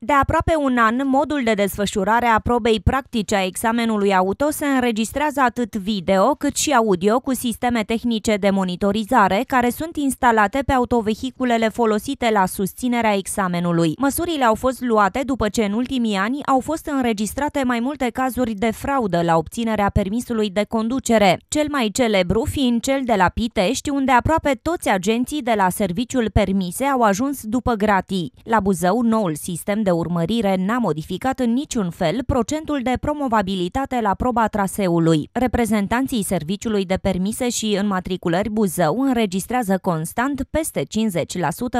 De aproape un an, modul de desfășurare a probei practice a examenului auto se înregistrează atât video cât și audio cu sisteme tehnice de monitorizare care sunt instalate pe autovehiculele folosite la susținerea examenului. Măsurile au fost luate după ce în ultimii ani au fost înregistrate mai multe cazuri de fraudă la obținerea permisului de conducere, cel mai celebru fiind cel de la Pitești, unde aproape toți agenții de la serviciul permise au ajuns după gratii. La Buzău, noul sistem de urmărire n-a modificat în niciun fel procentul de promovabilitate la proba traseului. Reprezentanții Serviciului de Permise și Înmatriculări Buzău înregistrează constant peste 50%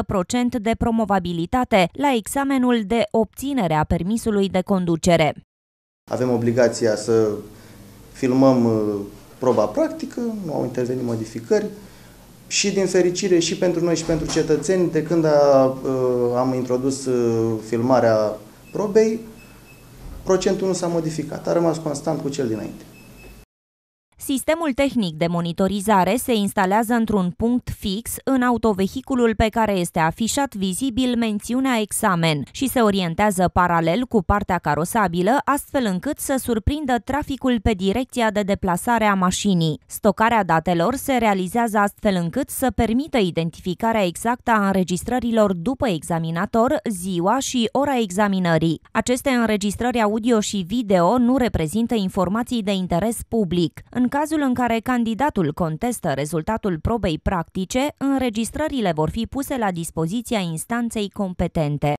procent de promovabilitate la examenul de obținere a permisului de conducere. Avem obligația să filmăm uh, proba practică, nu au intervenit modificări, și din fericire și pentru noi și pentru cetățeni, de când a, uh, am introdus uh, filmarea probei, procentul nu s-a modificat, a rămas constant cu cel dinainte. Sistemul tehnic de monitorizare se instalează într-un punct fix în autovehiculul pe care este afișat vizibil mențiunea examen și se orientează paralel cu partea carosabilă, astfel încât să surprindă traficul pe direcția de deplasare a mașinii. Stocarea datelor se realizează astfel încât să permită identificarea exactă a înregistrărilor după examinator, ziua și ora examinării. Aceste înregistrări audio și video nu reprezintă informații de interes public. În cazul în care candidatul contestă rezultatul probei practice, înregistrările vor fi puse la dispoziția instanței competente.